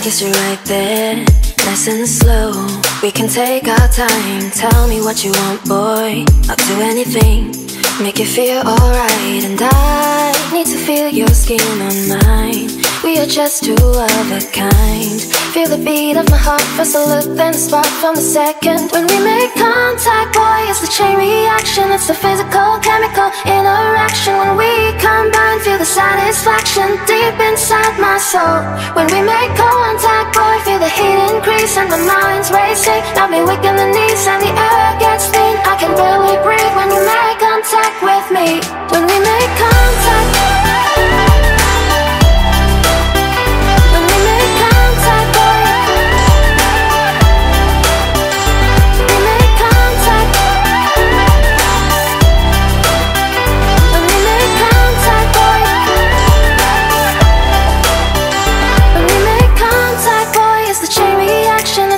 Just right there, nice and slow. We can take our time. Tell me what you want, boy. I'll do anything, make you feel alright. And I need to feel your skin on mine. We are just two of a kind. Feel the beat of my heart, first a look, then the spark from the second. When we make contact, boy, it's the chain reaction. It's the physical, chemical interaction. When we combine, satisfaction deep inside my soul. When we make contact, boy, feel the heat increase and the mind's racing. Got me weak in the knees and the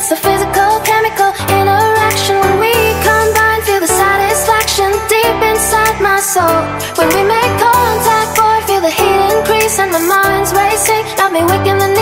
It's a physical, chemical interaction When we combine, feel the satisfaction Deep inside my soul When we make contact, boy, feel the heat increase And my mind's racing, got me waking the night.